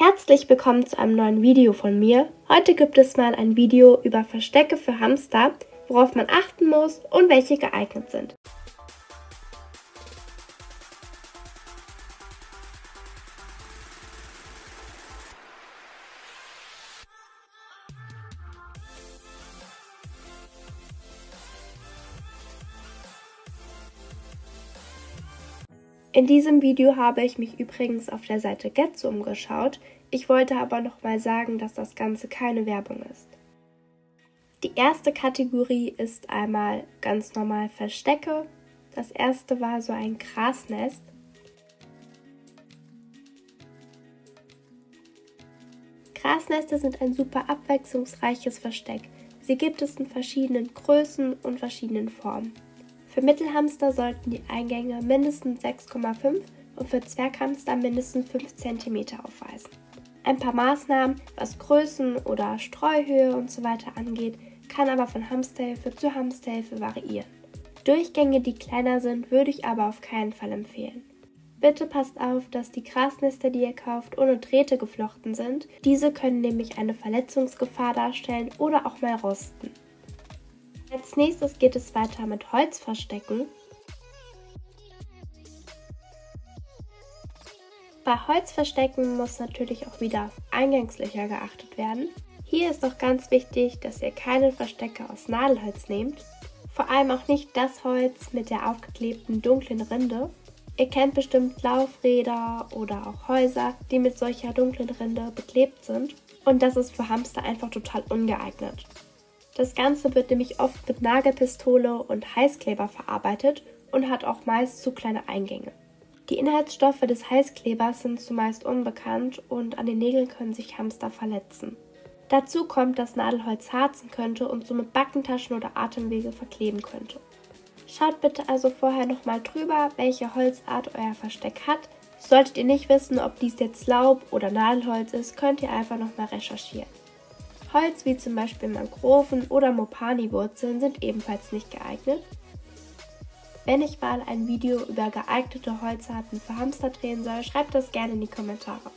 Herzlich willkommen zu einem neuen Video von mir. Heute gibt es mal ein Video über Verstecke für Hamster, worauf man achten muss und welche geeignet sind. In diesem Video habe ich mich übrigens auf der Seite Getzo umgeschaut. Ich wollte aber noch mal sagen, dass das Ganze keine Werbung ist. Die erste Kategorie ist einmal ganz normal Verstecke. Das erste war so ein Grasnest. Grasnester sind ein super abwechslungsreiches Versteck. Sie gibt es in verschiedenen Größen und verschiedenen Formen. Für Mittelhamster sollten die Eingänge mindestens 6,5 und für Zwerghamster mindestens 5 cm aufweisen. Ein paar Maßnahmen, was Größen oder Streuhöhe usw. So angeht, kann aber von Hamsterhilfe zu Hamsterhilfe variieren. Durchgänge, die kleiner sind, würde ich aber auf keinen Fall empfehlen. Bitte passt auf, dass die Grasnester, die ihr kauft, ohne Drähte geflochten sind. Diese können nämlich eine Verletzungsgefahr darstellen oder auch mal rosten. Als nächstes geht es weiter mit Holzverstecken. Bei Holzverstecken muss natürlich auch wieder auf Eingangslöcher geachtet werden. Hier ist auch ganz wichtig, dass ihr keine Verstecke aus Nadelholz nehmt. Vor allem auch nicht das Holz mit der aufgeklebten dunklen Rinde. Ihr kennt bestimmt Laufräder oder auch Häuser, die mit solcher dunklen Rinde beklebt sind. Und das ist für Hamster einfach total ungeeignet. Das Ganze wird nämlich oft mit Nagelpistole und Heißkleber verarbeitet und hat auch meist zu kleine Eingänge. Die Inhaltsstoffe des Heißklebers sind zumeist unbekannt und an den Nägeln können sich Hamster verletzen. Dazu kommt, dass Nadelholz harzen könnte und somit Backentaschen oder Atemwege verkleben könnte. Schaut bitte also vorher nochmal drüber, welche Holzart euer Versteck hat. Solltet ihr nicht wissen, ob dies jetzt Laub oder Nadelholz ist, könnt ihr einfach nochmal recherchieren. Holz wie zum Beispiel Mangroven oder Mopani-Wurzeln sind ebenfalls nicht geeignet. Wenn ich mal ein Video über geeignete Holzarten für Hamster drehen soll, schreibt das gerne in die Kommentare.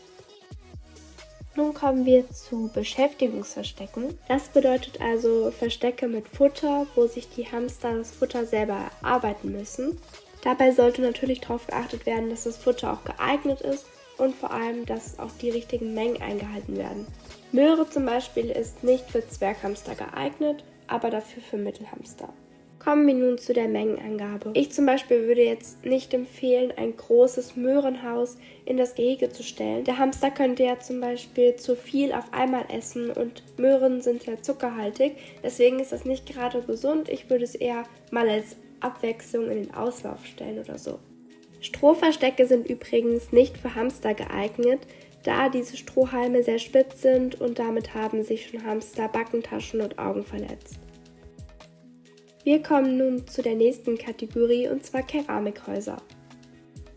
Nun kommen wir zu Beschäftigungsverstecken. Das bedeutet also Verstecke mit Futter, wo sich die Hamster das Futter selber erarbeiten müssen. Dabei sollte natürlich darauf geachtet werden, dass das Futter auch geeignet ist und vor allem, dass auch die richtigen Mengen eingehalten werden. Möhre zum Beispiel ist nicht für Zwerghamster geeignet, aber dafür für Mittelhamster. Kommen wir nun zu der Mengenangabe. Ich zum Beispiel würde jetzt nicht empfehlen, ein großes Möhrenhaus in das Gehege zu stellen. Der Hamster könnte ja zum Beispiel zu viel auf einmal essen und Möhren sind ja zuckerhaltig. Deswegen ist das nicht gerade gesund. Ich würde es eher mal als Abwechslung in den Auslauf stellen oder so. Strohverstecke sind übrigens nicht für Hamster geeignet, da diese Strohhalme sehr spitz sind und damit haben sich schon Hamster Backentaschen und Augen verletzt. Wir kommen nun zu der nächsten Kategorie und zwar Keramikhäuser.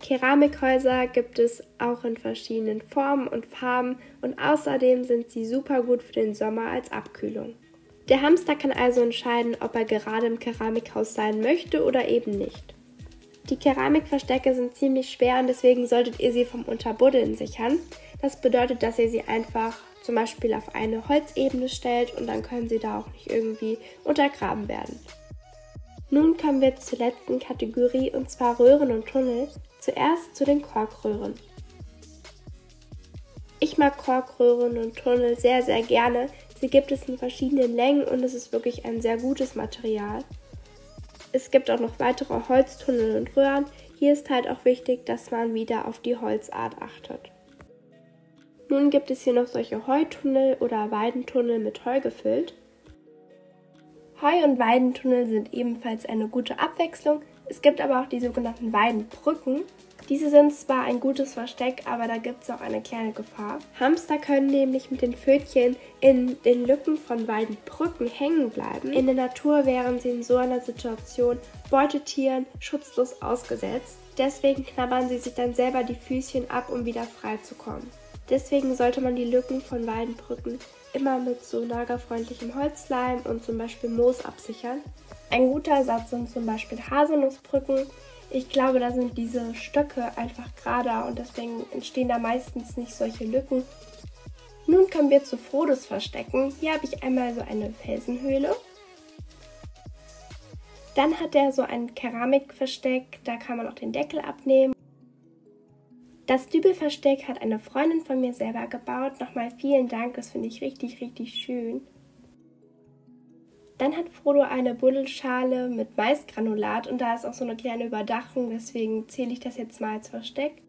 Keramikhäuser gibt es auch in verschiedenen Formen und Farben und außerdem sind sie super gut für den Sommer als Abkühlung. Der Hamster kann also entscheiden, ob er gerade im Keramikhaus sein möchte oder eben nicht. Die Keramikverstecke sind ziemlich schwer und deswegen solltet ihr sie vom Unterbuddeln sichern. Das bedeutet, dass ihr sie einfach zum Beispiel auf eine Holzebene stellt und dann können sie da auch nicht irgendwie untergraben werden. Nun kommen wir zur letzten Kategorie und zwar Röhren und Tunnel. Zuerst zu den Korkröhren. Ich mag Korkröhren und Tunnel sehr, sehr gerne. Sie gibt es in verschiedenen Längen und es ist wirklich ein sehr gutes Material. Es gibt auch noch weitere Holztunnel und Röhren. Hier ist halt auch wichtig, dass man wieder auf die Holzart achtet. Nun gibt es hier noch solche Heutunnel oder Weidentunnel mit Heu gefüllt. Heu- und Weidentunnel sind ebenfalls eine gute Abwechslung. Es gibt aber auch die sogenannten Weidenbrücken. Diese sind zwar ein gutes Versteck, aber da gibt es auch eine kleine Gefahr. Hamster können nämlich mit den Pfötchen in den Lücken von Weidenbrücken hängen bleiben. In der Natur wären sie in so einer Situation Beutetieren schutzlos ausgesetzt. Deswegen knabbern sie sich dann selber die Füßchen ab, um wieder frei zu kommen. Deswegen sollte man die Lücken von Weidenbrücken immer mit so nagerfreundlichem Holzleim und zum Beispiel Moos absichern. Ein guter Ersatz sind zum Beispiel Haselnussbrücken. Ich glaube, da sind diese Stöcke einfach gerader und deswegen entstehen da meistens nicht solche Lücken. Nun kommen wir zu Frodos Verstecken. Hier habe ich einmal so eine Felsenhöhle. Dann hat er so ein Keramikversteck, da kann man auch den Deckel abnehmen. Das Dübelversteck hat eine Freundin von mir selber gebaut. Nochmal vielen Dank, das finde ich richtig, richtig schön. Dann hat Frodo eine Buddelschale mit Maisgranulat und da ist auch so eine kleine Überdachung, deswegen zähle ich das jetzt mal als Versteck.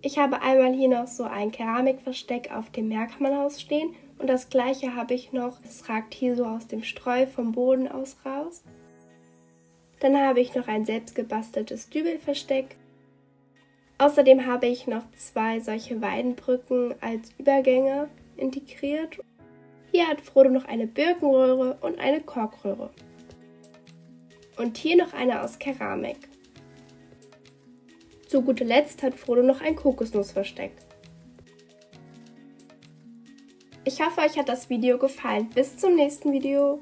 Ich habe einmal hier noch so ein Keramikversteck auf dem Merkmannhaus stehen und das gleiche habe ich noch, es ragt hier so aus dem Streu vom Boden aus raus. Dann habe ich noch ein selbstgebasteltes Dübelversteck. Außerdem habe ich noch zwei solche Weidenbrücken als Übergänge integriert hier hat Frodo noch eine Birkenröhre und eine Korkröhre. Und hier noch eine aus Keramik. Zu guter Letzt hat Frodo noch ein Kokosnussversteck. Ich hoffe, euch hat das Video gefallen. Bis zum nächsten Video.